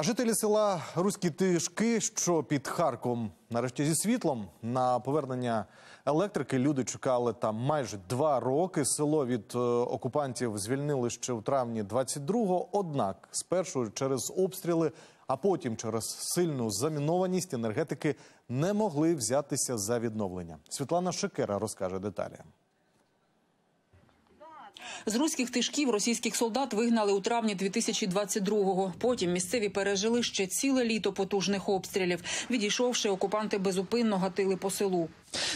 А жителі села Руські Тишки, що під Харковом, нарешті зі світлом на повернення електрики люди чекали там майже два роки. Село від е, окупантів звільнили ще у травні 22-го. Однак спершу через обстріли, а потім через сильну замінованість енергетики не могли взятися за відновлення. Світлана Шекера розкаже деталі. З руських тишків російських солдат вигнали у травні 2022-го. Потім місцеві пережили ще ціле літо потужних обстрілів. Відійшовши, окупанти безупинно гатили по селу.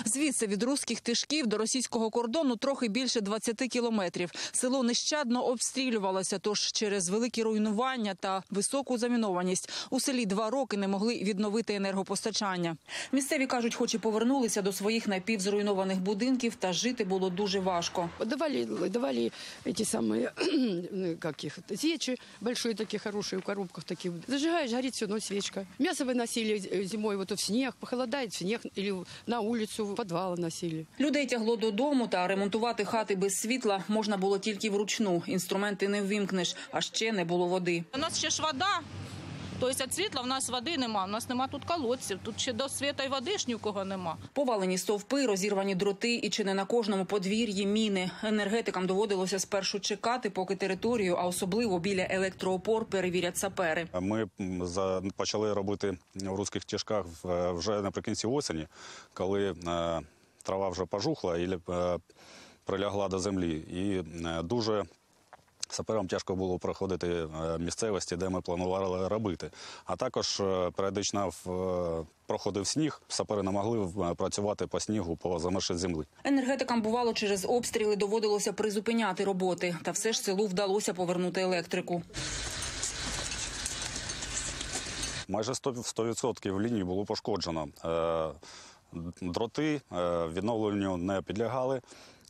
Звідси від руських тишків до російського кордону трохи більше 20 кілометрів. Село нещадно обстрілювалося, тож через великі руйнування та високу замінованість у селі два роки не могли відновити енергопостачання. Місцеві кажуть, хоч і повернулися до своїх напівзруйнованих будинків, та жити було дуже важко. Давали, давали эти самые, как их, свечи большие такие хорошие, в коробках таких. Зажигаешь, горит все равно свечка. Мясо выносили э, зимой вот в снег, похолодает в снег или на улицу, в подвал носили. Людей тягло додому, та ремонтувати хати без світла можна було тільки вручну. Інструменти не ввімкнеш, а ще не було води. У нас ще ж вода. Тобто від світла в нас води нема. У нас нема тут колодців. Тут ще до світа й води ж ні у кого нема. Повалені стовпи, розірвані дроти і чи не на кожному подвір'ї міни. Енергетикам доводилося спершу чекати, поки територію, а особливо біля електроопор, перевірять сапери. Ми за- почали робити в руських тяжках вже наприкінці осені, коли е, трава вже пожухла і е, прилягла до землі. І е, дуже саперам тяжко було проходити е, місцевості, де ми планували робити. А також е, періодично е, проходив сніг, сапери не могли працювати по снігу по замерзшій землі. Енергетикам бувало через обстріли доводилося призупиняти роботи, та все ж селу вдалося повернути електрику. Майже 100%, 100% лінії було пошкоджено. Дроти відновленню не підлягали,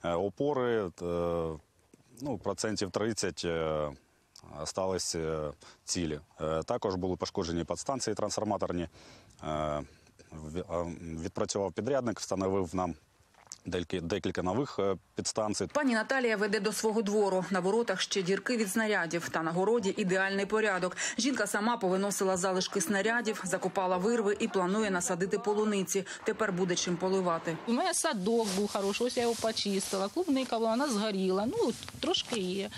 опори, ну, процентів 30 е, стались е, цілі. Е, Також були пошкоджені підстанції трансформаторні. Відпрацював підрядник, встановив нам декілька- декілька нових е, підстанцій. Пані Наталія веде до свого двору. На воротах ще дірки від снарядів, та на городі ідеальний порядок. Жінка сама повиносила залишки снарядів, закопала вирви і планує насадити полуниці. Тепер буде чим поливати. У мене садок був хороший, ось я його почистила. Клубника була, вона згоріла. Ну, трошки є.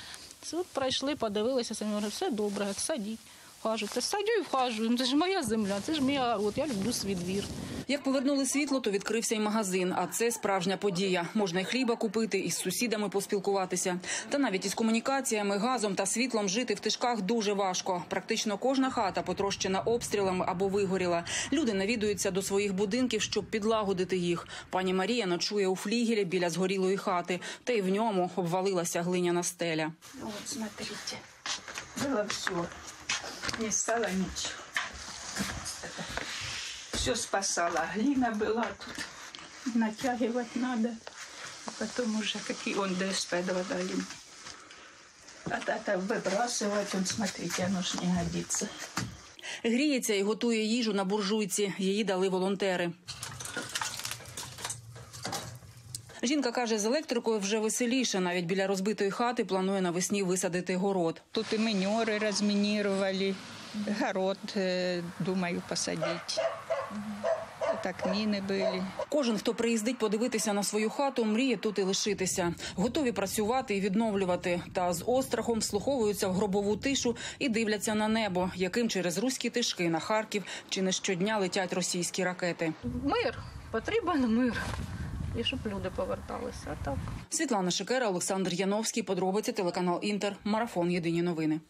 Це от пройшли, подивилися, самі все добре, садіть. Вхажу. Та садю і вхажу. Ну, Це ж моя земля, це ж мій огород, я люблю свій двір. Як повернули світло, то відкрився й магазин. А це справжня подія. Можна й хліба купити, і з сусідами поспілкуватися. Та навіть із комунікаціями, газом та світлом жити в тишках дуже важко. Практично кожна хата потрощена обстрілами або вигоріла. Люди навідуються до своїх будинків, щоб підлагодити їх. Пані Марія ночує у флігелі біля згорілої хати, та й в ньому обвалилася глиняна стеля. Вот смотрите, было все, не стало ничего. Все спасала, глина была тут, натягивать надо, а потом уже какие он ДСП дали. А это выбрасывать, он, смотрите, оно ж не годится. Гріється і готує їжу на буржуйці. Її дали волонтери. Жінка каже, з електрикою вже веселіше. Навіть біля розбитої хати планує навесні висадити город. Тут и манеры разминировали, город, э, думаю, посадить. Так мины были. Кожен, хто приїздить подивитися на свою хату, мріє тут і лишитися. Готові працювати і відновлювати. Та з острахом вслуховуються в гробову тишу і дивляться на небо, яким через руські тишки на Харків чи не щодня летять російські ракети. Мир, потрібен мир. І щоб люди поверталися. Так. Світлана Шикера, Олександр Яновський. Подробиці телеканал Інтер. Марафон. Єдині новини.